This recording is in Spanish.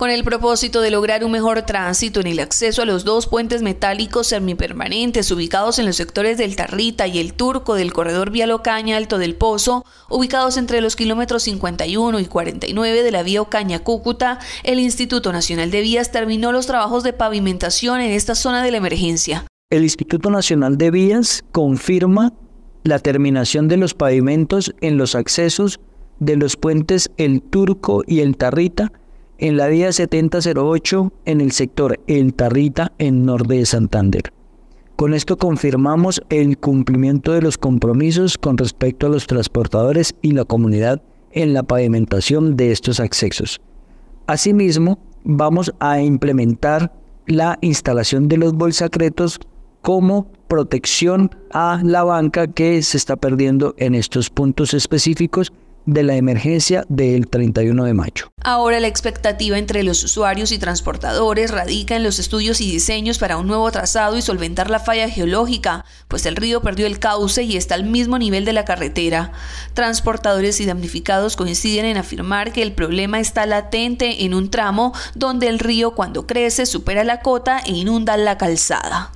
Con el propósito de lograr un mejor tránsito en el acceso a los dos puentes metálicos semipermanentes ubicados en los sectores del Tarrita y el Turco del corredor Vía Locaña Alto del Pozo, ubicados entre los kilómetros 51 y 49 de la vía Ocaña-Cúcuta, el Instituto Nacional de Vías terminó los trabajos de pavimentación en esta zona de la emergencia. El Instituto Nacional de Vías confirma la terminación de los pavimentos en los accesos de los puentes El Turco y El Tarrita en la vía 7008 en el sector El Tarrita en norte de Santander. Con esto confirmamos el cumplimiento de los compromisos con respecto a los transportadores y la comunidad en la pavimentación de estos accesos. Asimismo, vamos a implementar la instalación de los bolsacretos como protección a la banca que se está perdiendo en estos puntos específicos de la emergencia del 31 de mayo. Ahora la expectativa entre los usuarios y transportadores radica en los estudios y diseños para un nuevo trazado y solventar la falla geológica, pues el río perdió el cauce y está al mismo nivel de la carretera. Transportadores y damnificados coinciden en afirmar que el problema está latente en un tramo donde el río cuando crece supera la cota e inunda la calzada.